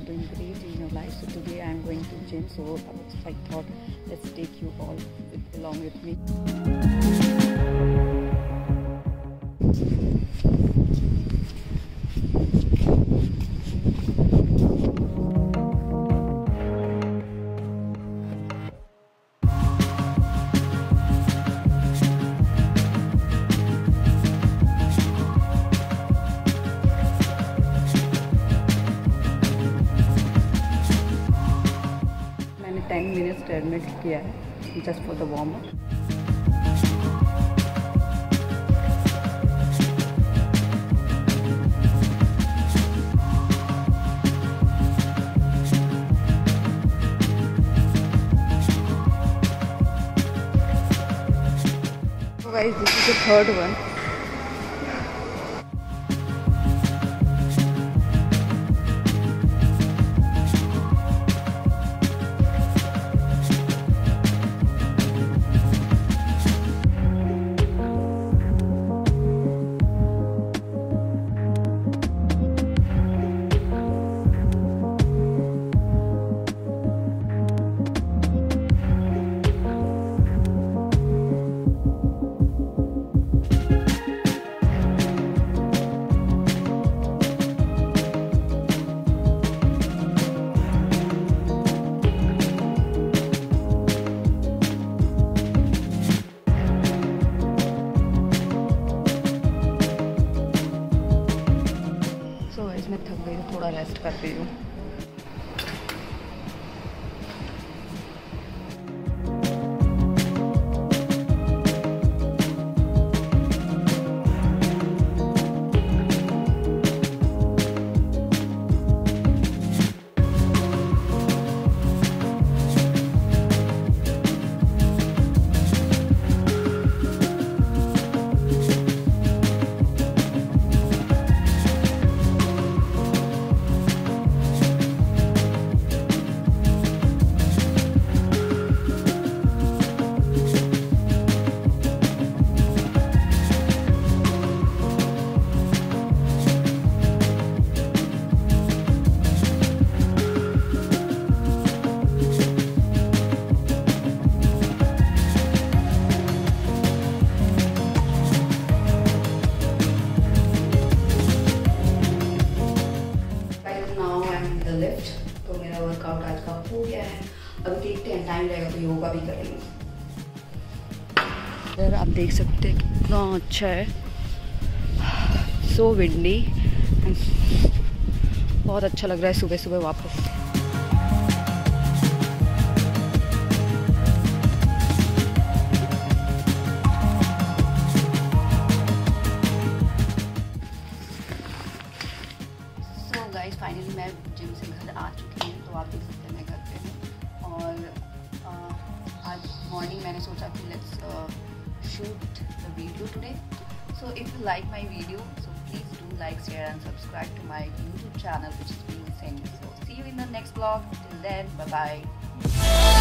are doing great in your life. So today I'm going to gym. So I thought let's take you all with, along with me. 10 minutes treadmill किया है just for the warm up third one. थोड़ा rest कर रही हूँ workout आज का हो गया है। अभी देखते हैं टाइम रहेगा तो योगा भी करेंगे। इधर आप देख सकते हैं कितना अच्छा है। सो विंडी बहुत अच्छा लग रहा है सुबह सुबह वापस। सो गाइस फाइनली मैं जिम से घर आ चुकी हूँ। तो आप देख सकते हैं मैं घर हूँ। और आज मॉर्निंग मैंने सोचा कि let's shoot the video today so if you like my video so please do like share and subscribe to my YouTube channel which is being send so see you in the next blog till then bye bye